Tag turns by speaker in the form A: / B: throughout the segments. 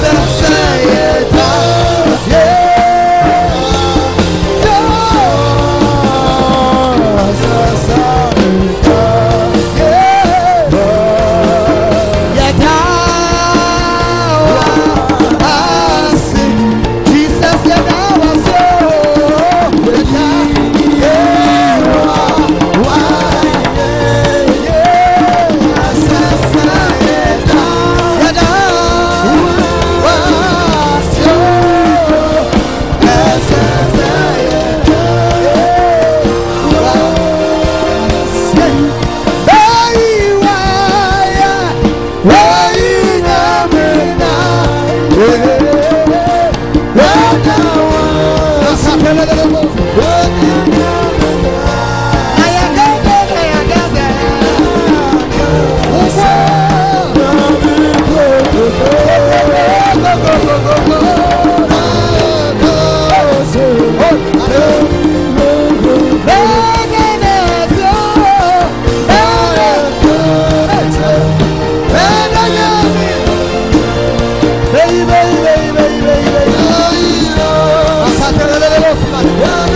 A: 세 to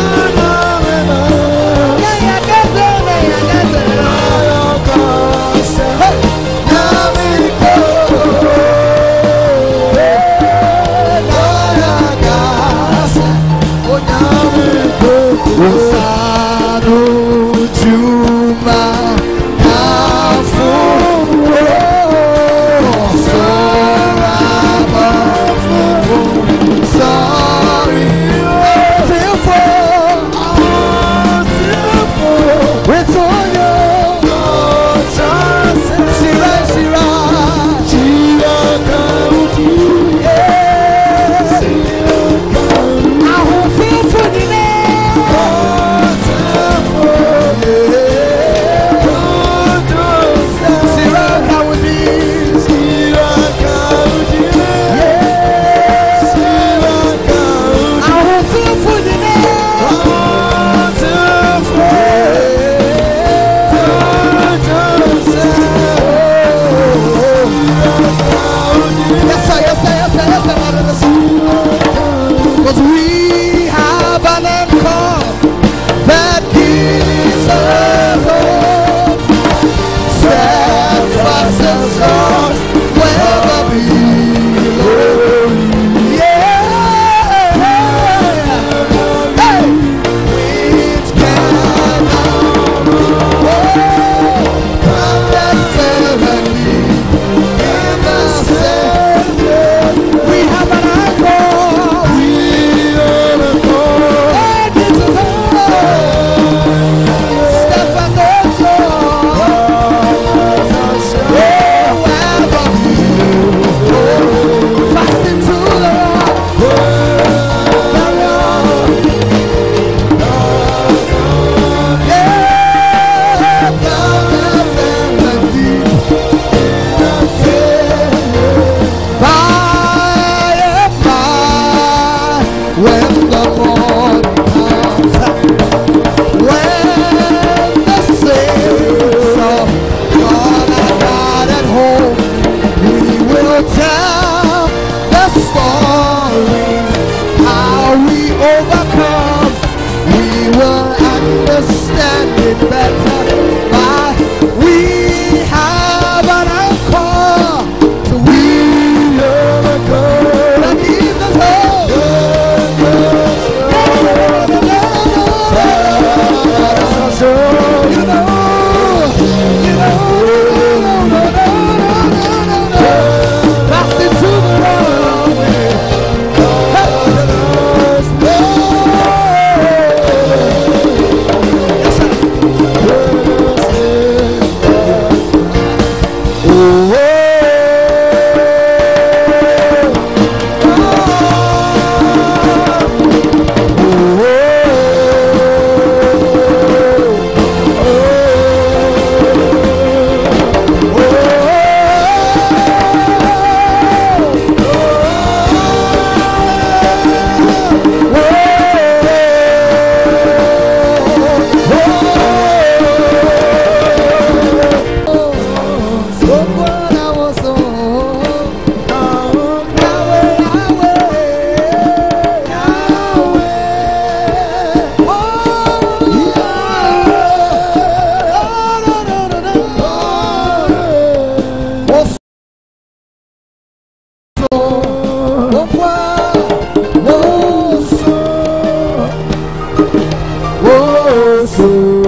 B: soon.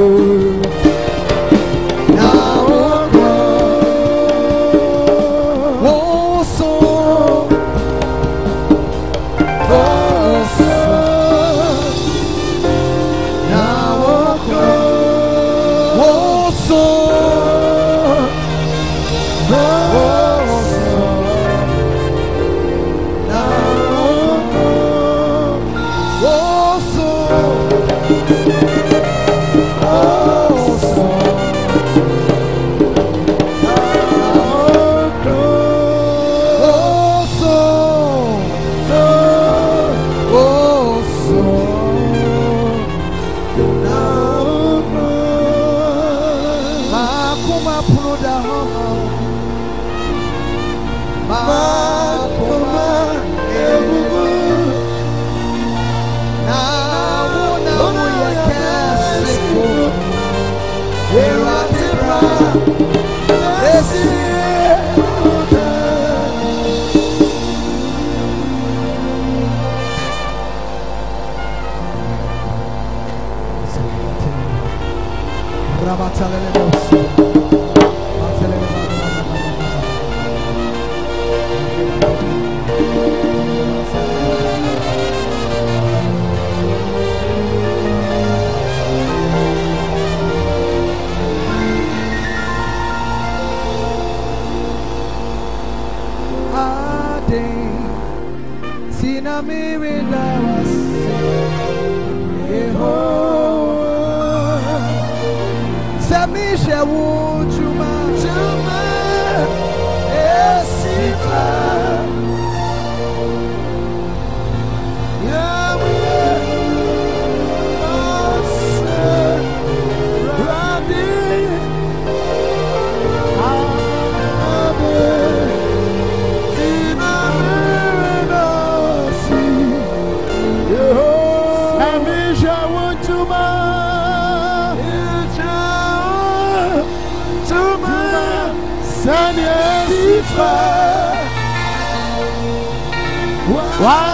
B: Música Wayemuye.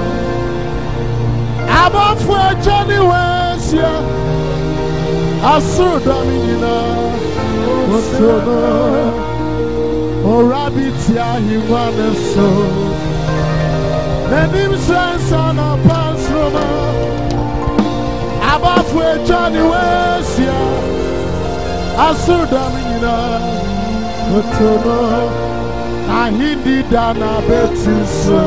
B: abɔfo ɛkyɛ ne wɔahyia asoro dɔm nyinaa wosuo no owura bi te ahengua ne so n'anim srɛ nsa nɔpa nsoroma abɔfo ɛkyɛ ne wɔahyia asoro dɔm nyinaa wosuo no ahendi da na bɛti so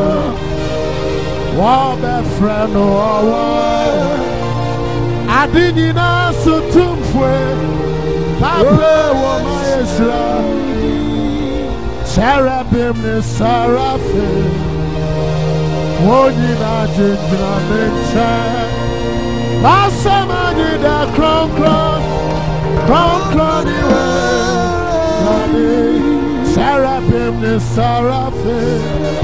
B: beti nso wọbefre n'ọwa adị nyina sotumfue pape wọma esra cherubim ne sarafe wonyi na gyinagyina ne nkyɛn basɛm anyị da kronkron kronkron iwe nani seraphim seraphim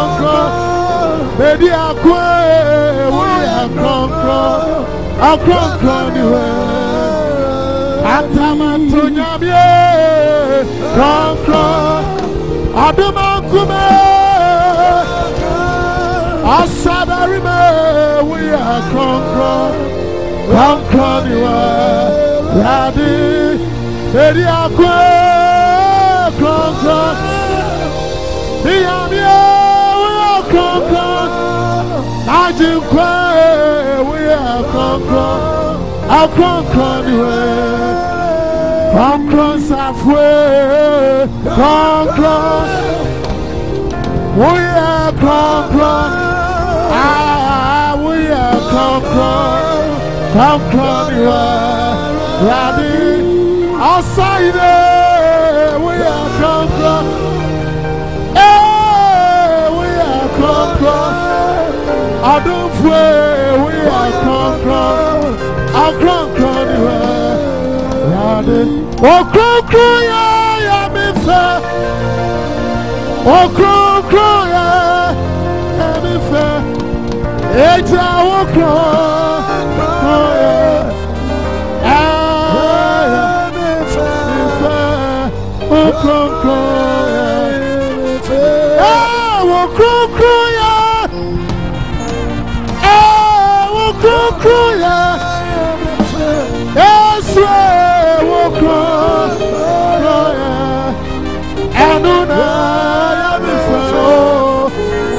B: akronkron bèbí akó ewúrẹ́ akronkron akronkron ni wẹ́. Atamatu nyamie kronkron adumakume asadarime ewúrẹ́ akronkron kronkron ni wẹ́. Yadi bèbí akó kronkron. Be on your kankan Come, come, ewé ẹ̀kankan come, come. kankan ṣàfùwé kankan come, come, come, come kankan nìyẹn yàrá ọ̀sán yìí. I don't pray, we are crown crown. I'm crown crown anywhere. Oh, crown crown, yeah, I'm in fair. Oh, crown crown, yeah, I'm in fair. It's our crown. Oh, yeah. Oh, crown crown.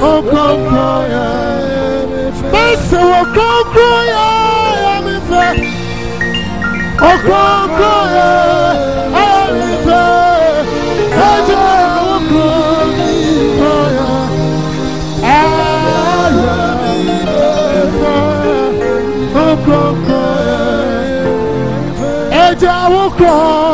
B: Oh, yɛ bɛsi wɔ kronkron yɛ yɛ mi fɛ okronkron yɛ yɛ mi fɛ ɛjɛ okronkron yɛ yɛ mi fɛ okronkron yɛ ɛjɛ okronkron.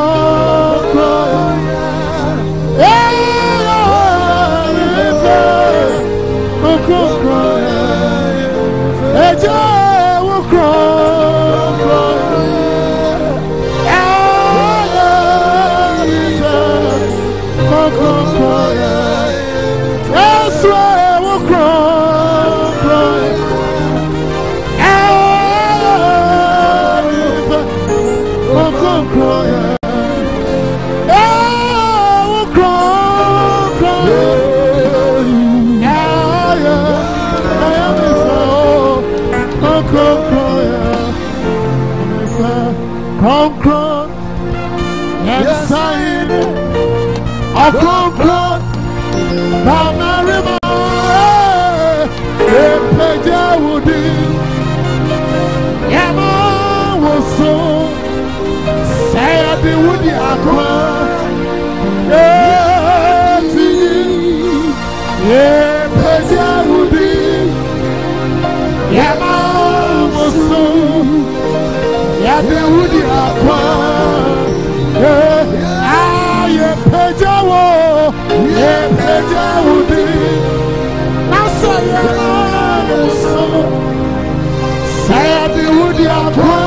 B: di wudi akoma eti yepeti awudi yema musu yadi wudi akoma ayepeti awo yepeti awudi nasa yema musu sayadi wudi akoma.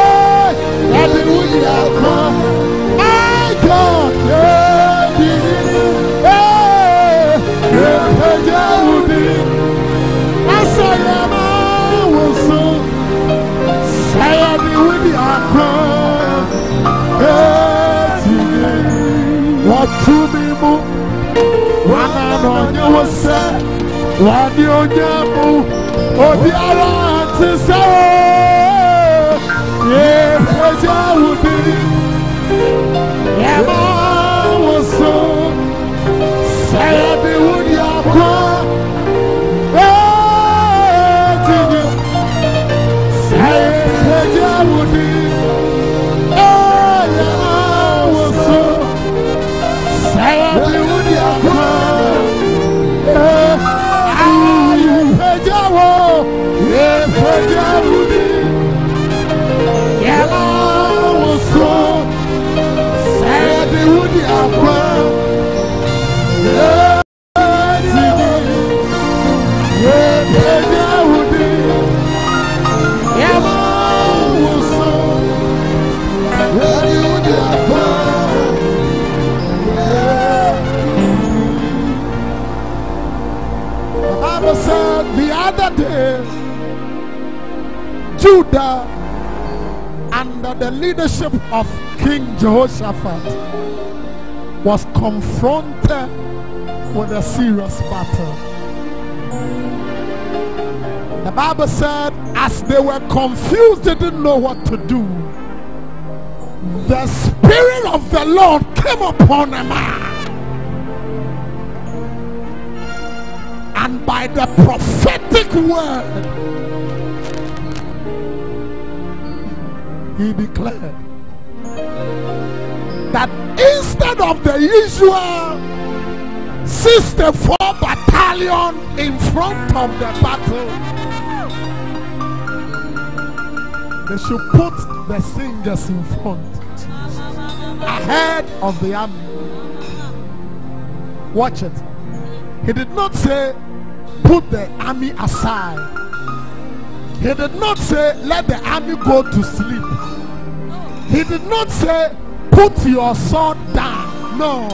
B: tumi mu wana na ɔnye wo sɛ wade onye mu obiara ate sɛ o. Yɛpɛgya wo din yɛma wo so sɛ yɛde wo leadership of King Jehoshaphat, was confronted with a serious battle. The Bible said, as they were confused, they didn't know what to do. The Spirit of the Lord came upon a man. And by the prophetic word, he declared that instead of the usual 64 battalion in front of the battle, they should put the singers in front ahead of the army. Watch it. He did not say, put the army aside. He did not say, let the army go to sleep. He did not say, put your sword down. No.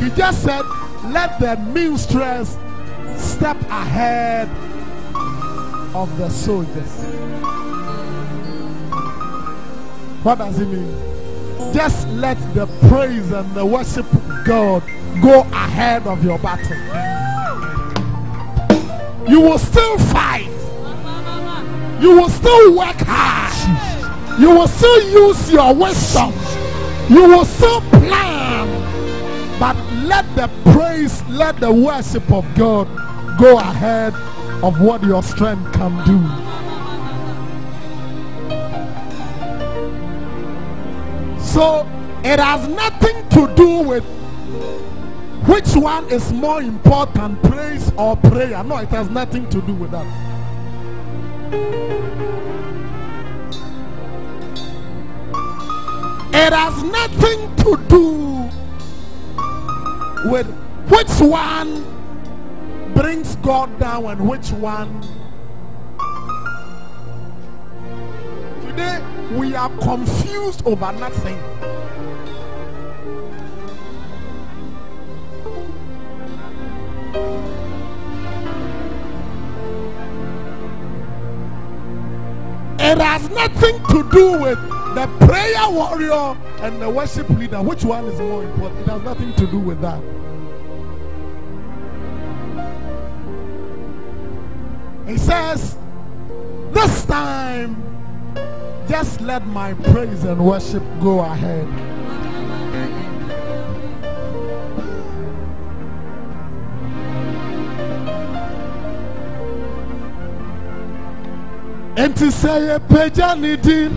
B: He just said, let the minstrels step ahead of the soldiers. What does it mean? Just let the praise and the worship of God go ahead of your battle. You will still fight. You will still work. You will still use your wisdom. You will still plan. But let the praise, let the worship of God go ahead of what your strength can do. So it has nothing to do with which one is more important, praise or prayer. No, it has nothing to do with that. It has nothing to do with which one brings God down and which one. Today we are confused over nothing. It has nothing to do with the prayer warrior and the worship leader. Which one is more important? It has nothing to do with that. He says, This time, just let my praise and worship go ahead. Enti sɛ yɛpagya ne din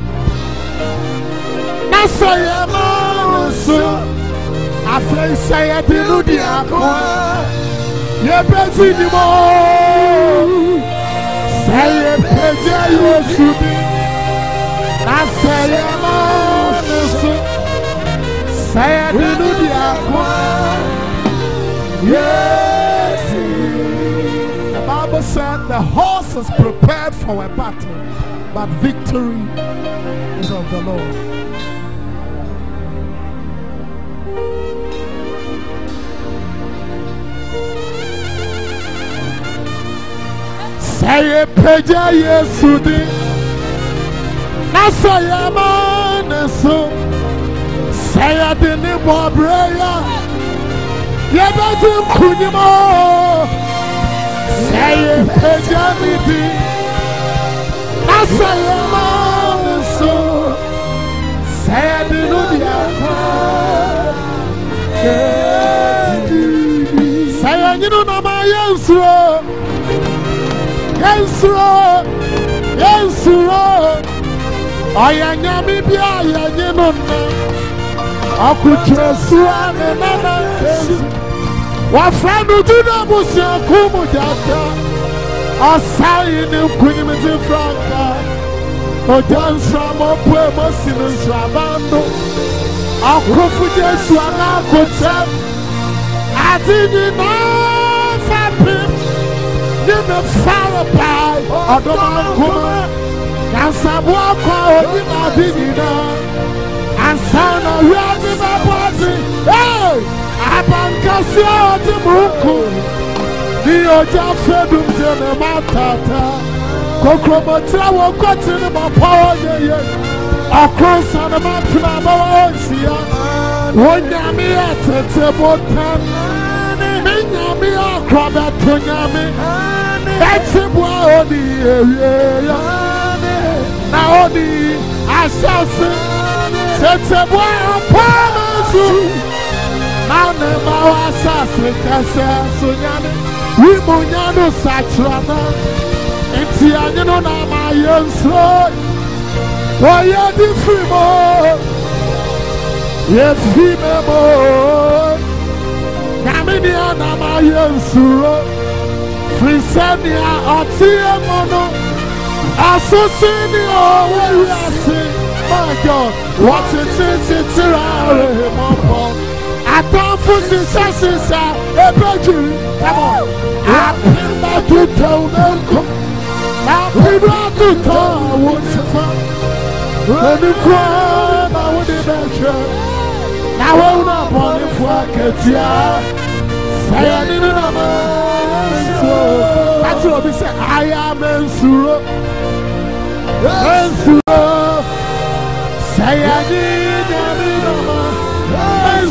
B: The Bible said the horse is prepared for a battle, but victory is of the Lord. Say peja Yesu di. Na sɛ yɛma ne so sɛ yɛde ne bɔberɛ ya yɛbɛgye nkonim o sɛ yɛpagya ne di Asayama so Sadi Nudia Sayangino Nama Yansuro Yansuro Yansuro Ayanyami Bia Yanyino Akutra Suane Nana Yansuro Wafranu Dina Jata ɔsae ne nkunim dze frankaa ɔda nsrama ɔpoe mɔ si ne nsraban do. Ɔkorofo yesu anaakokyɛm ade nyinaa fa pem ne ne fare pae ɔdɔm ankoma nansaboa kɔ a ɔdi na. Ade ni ọjà fẹdùn jẹ ní má tàtà kòkòrò tìrẹ wọn kọ tìrẹ ní ma pa ọ yẹyẹ. Ọkùnrin sani má tìrẹ abẹwà ọ nsia wọn nyàmé yà tètè bó tán. Mi nyàmé yà kọ bẹ tó nyàmé ẹtì bu a ó di ewia yá. Na ó di asase tètè bó a pọ́ mi sùn. Laune mauasas lekese sunyane wimunyano satrana Enti anyino na mayensro Oye di fimo Ye fime mo. Nyamini ana mayensro Frisenia otie mono Asusini owe yasi My God, what it is, it's a rare moment atɔnfo sisa sisa ebedzi ɛmɔ apima tutɔ ne nko apima tutɔ awo nifa onikuo na wo de bɛ twɛ na wo na bɔ ne fo akatia sɛyɛ ne ne na ma nsuo ati obi sɛ aya ma nsuo nsuo sɛyɛ ne.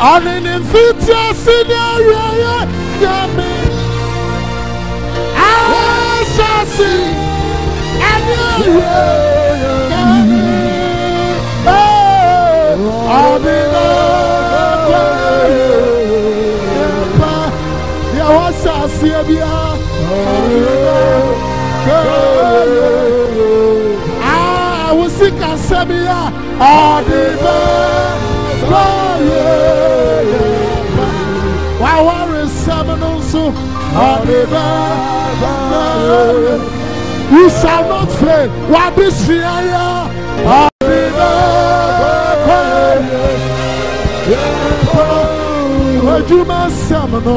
B: Ani nimfiti asini araya yami. Awa sasi ani araya yami. Ani nimpa yawa sasi abia. Awo sika sebia. Adi nimpa. You shall not fail. Yɛ ɔde bɛ bɔyɛ adwuma sɛm no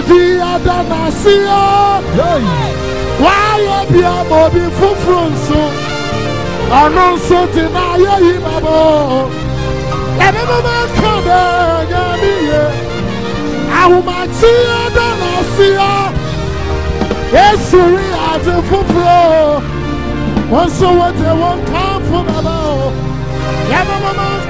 B: Adi adana si o. Wáyé bí ọmọ mi fúnfún nso. Ọ̀nà nso ti náà yẹ yí bàbá o. Ẹ̀mí mi máa ń kàn bẹ́ẹ̀ yẹ mí yẹ. Àwùmọ̀tí adana si o. Yéésù rí àti fúnfún o. Wọ́n sọ wọ́n wọ́n kàn fún bàbá.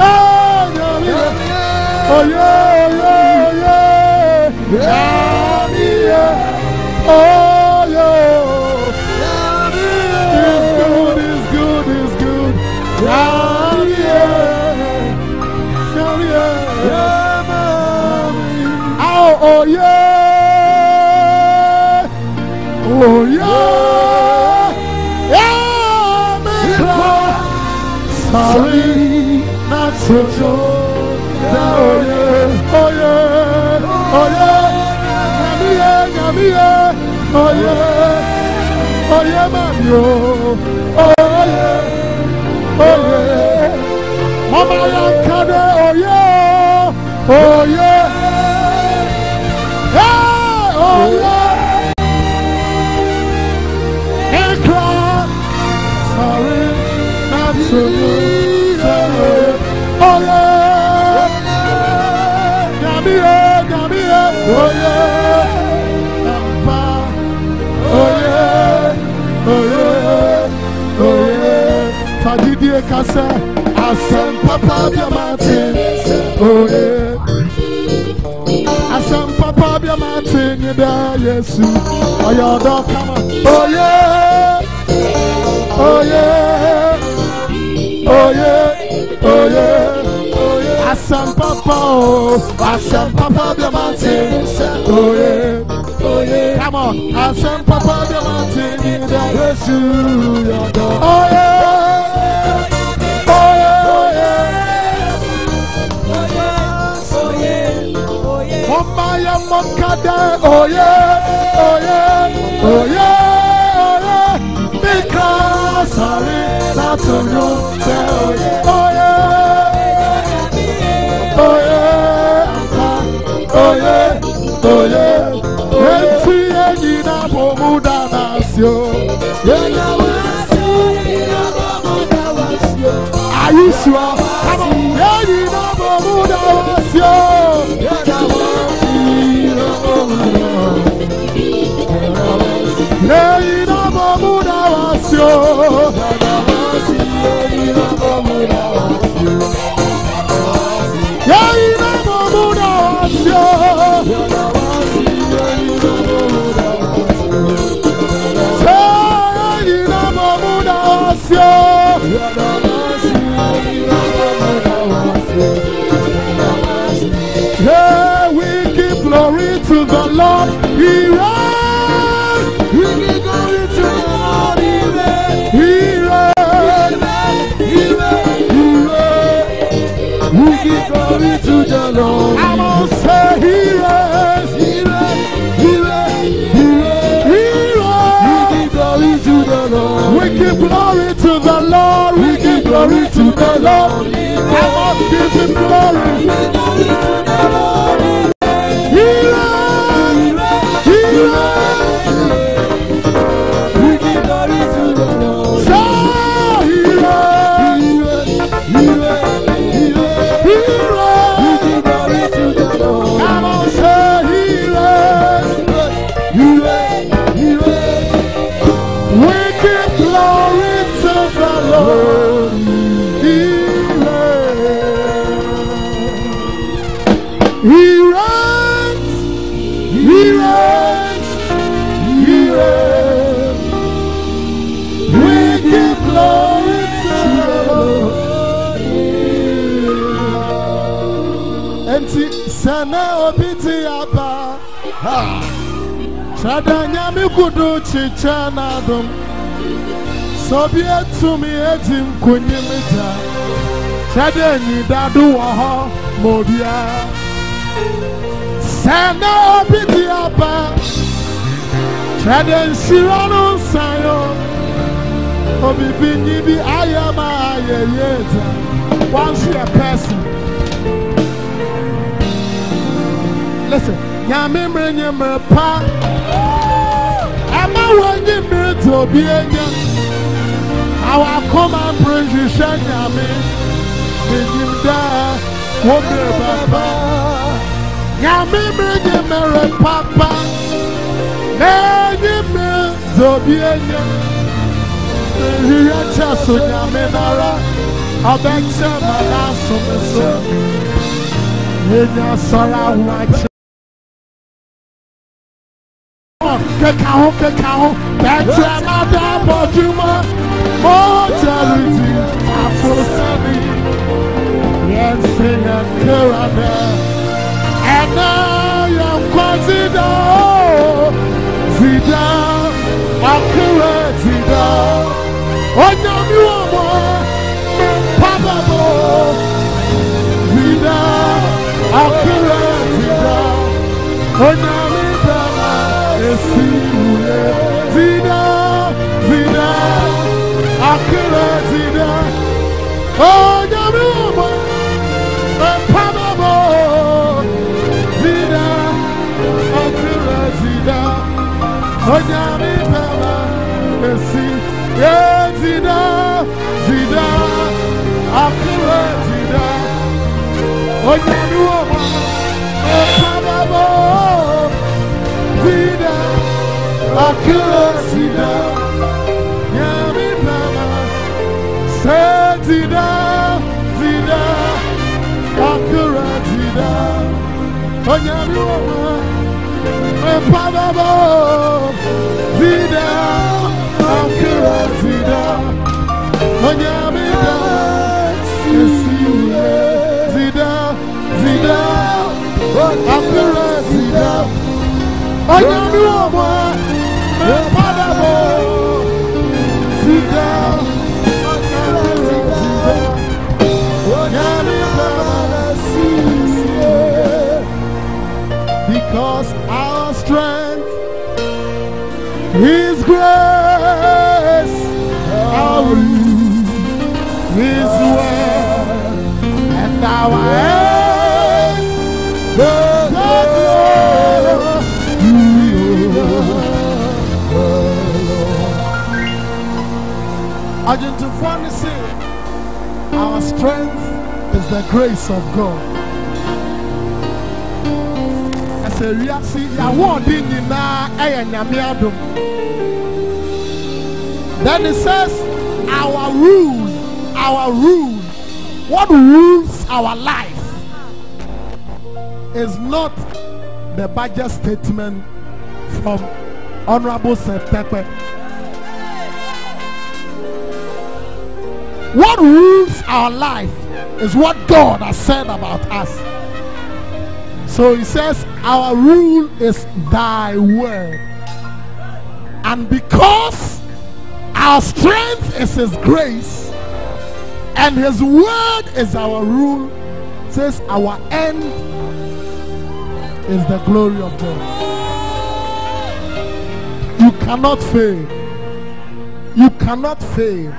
B: oh. Oye oh oh yo. It's good, it's good, it's good. Oh oh yeah. Oh, oh so sure. Oh yeah, oh yeah, oh yeah. Oh yeah, oh yeah, mami oh. Oh yeah, oh yeah. Mama oh yeah, oh yeah. Oh yeah. Sorry, not so good. Sɛ asɛm papa bi a mate oye. Asɛm papa bi a mate nye dɛ yesu ɔyɛ ɔdɔ kama oye. Oye. Oye. Oye. Oye. Asɛm papa o asɛm papa bi a mate oye. Oye. Come on. Asɛm papa bi a mate nye dɛ yesu. Ɔyɛ ɔdɔ monkade oye oye oye oye mikra sari latunyo se oye oye oye ata oye oye eti enyi na bomu dana si o. Are you sure? Come on. Enyi na bomu dana si o. Ei, na mamura give to the Lord. I'm gonna say He reigns. He reigns. He reigns. He reigns. He reigns. We give glory to the Lord. We give glory to the Lord. We give glory to the Lord. I must give Him glory. He Ada kudu chicha na dum Sobi etumi etim kunyimita Chade nyi dadu waho mobia Sena obi di aba Chade nshira no nsayo Obi bi nyi bi ayama ayeyeta. Once you're a person. Listen, nyame in your pa Ɛma wɔnyi mmiri to obi enya. Àwọn akoma mmiri nhyehyɛ nyame. Enyim daa wọ́n mmiri bàbá. Nyame mmiri nye mmiri papa. N'enyi mmiri to obi enya. Nhyehyɛ kyɛ so nyame nara. Ɔbɛkyɛ ma n'asom so. Enya sɔrɔ ahụ akyɛ. Keka ho keka ho bẹẹtẹ nada bọjúmọ mo charity àfọsẹni yẹn sì yẹn kéwà dẹ ẹnà yẹn kọ zidà ó zidà ọkùnrin zidà onyàmí wọn mọ mi pábàbọ zidà ọkùnrin zidà Onyamumo Empamamo Vida Akira Zida Onyamipama Esi Ye Zida Zida Akira Zida Onyamumo Empamamo Vida Akira Zida. Tida, Tida, Akura Tida, Onyaruwa, Empadabo, Tida, Akura Tida, Onyamida, Sisiwe, Tida, Tida, Akura Tida, Onyaruwa, Empadabo. Is grace, our root is and our end the glory. Say, our strength is the grace of God. Sɛ then it says our rule our rule. What rules our life is not the budget statement from honourable sepepe what rules our life is what god has said about us so he says, Our rule is thy word. And because our strength is his grace and his word is our rule, says our end is the glory of God. You cannot fail. You cannot fail.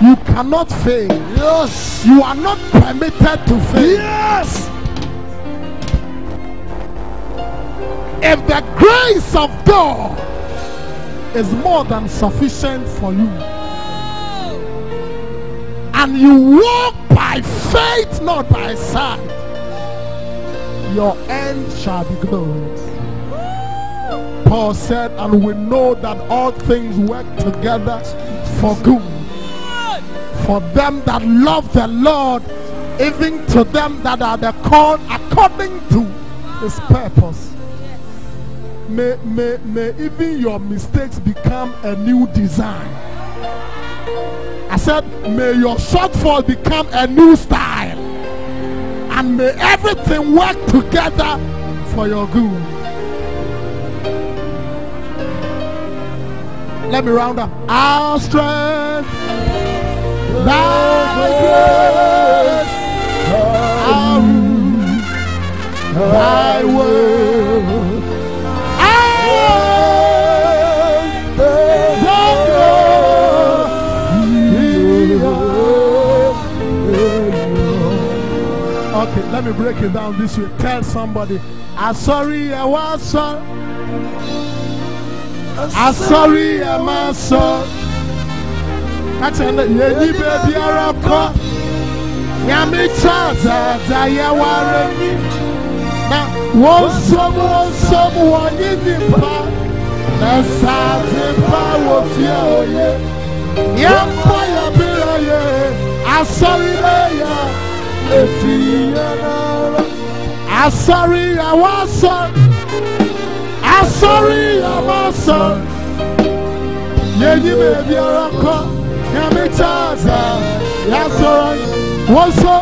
B: You cannot fail.
A: Yes.
B: You are not permitted to fail.
A: Yes.
B: If the grace of God is more than sufficient for you, and you walk by faith, not by sight, your end shall be glorious. Paul said, and we know that all things work together for good for them that love the Lord, even to them that are the called according to his purpose. May, may, may even your mistakes become a new design. I said, may your shortfall become a new style. And may everything work together for your good. Let me round up. Our strength, thy grace, our thy word. Let me break it down this way. Tell somebody, I'm sorry, I was sorry. I'm sorry, I'm sorry. That's you baby are up. Yami chata, daya wareni. Na wonsom wonsom wonyi nipa. Na sate pa wofia oye. Yampa ya bira ye. Asori le ya. efi yẹlẹrẹ asọri àwọn asọ asọri àwọn asọ yẹni bèbí ọ̀rọ̀ kọ yẹmi tààzà yasọrọ wọn sọ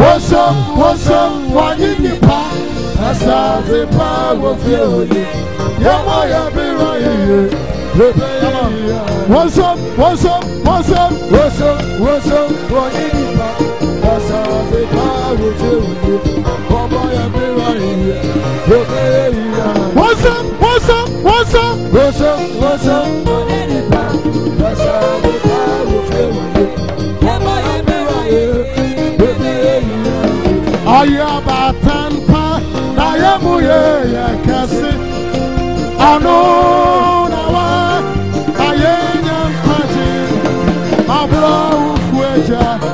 B: wọn sọ wọn sọ wọn pa wọfi òye. Yẹmọ yẹbi
A: rọ yẹyẹ bèbí yẹyẹ wọn sọ wọn sọ wọn sọ wọn sọ wọn sọ.
B: What's up? What's up? What's up?
A: What's up? What's up?
B: Yeah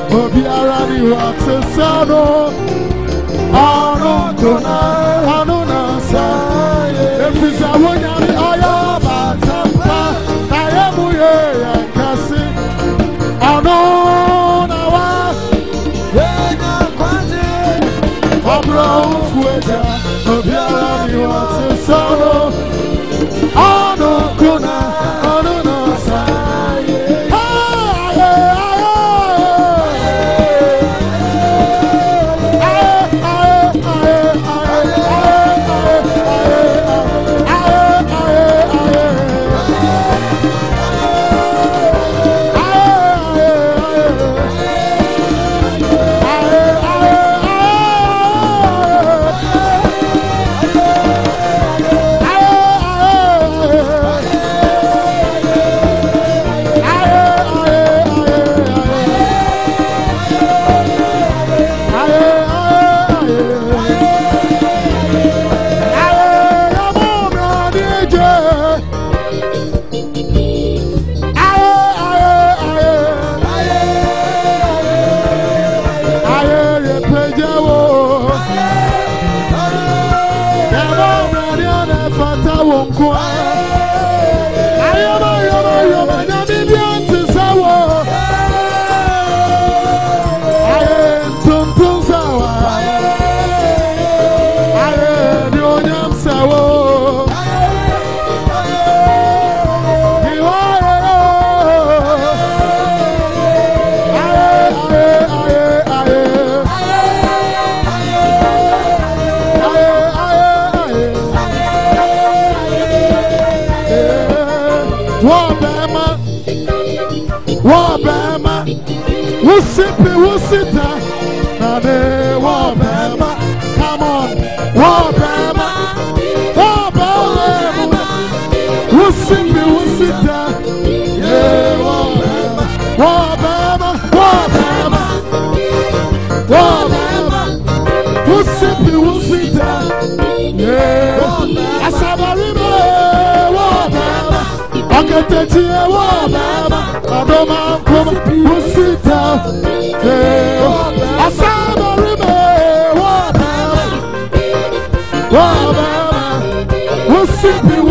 B: wa sesano ano tona ano na saye. Efisa wonya ni aya batampa kaya muye ya kasi ano kwaje obro ufu Wusipi wusita. Nane wabema Come on. Wabema Wabema Wusipi wusita. Yeah wabema Wabema Wabema Wabema Wusipi wusita. Yeah Asabarime Wabema Aketetie Wabema Adoma Kuma Pusita Asama Rime
A: Wabama
C: Wabama Pusita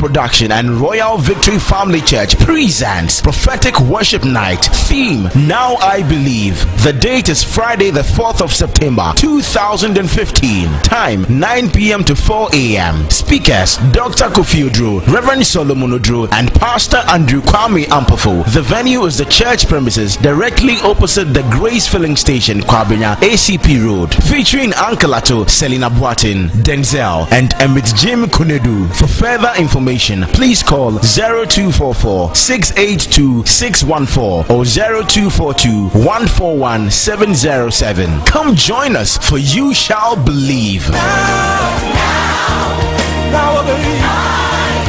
C: Production and Royal Victory Family Church presents Prophetic Worship Night. Theme Now I Believe. The date is Friday, the 4th of September 2015. Time 9 p.m. to 4 a.m. Speakers Dr. Kofi Oduro, Reverend Solomon Oduro, and Pastor Andrew Kwame Ampofo. The venue is the church premises directly opposite the Grace Filling Station, Kwabenya, ACP Road. Featuring Uncle Ato, Selina Boateng, Denzel, and Emmitt Jim Konadu. For further information, please call 0244 682 614 or 0242 141 707. Come join us, for you shall believe.
D: Now I believe.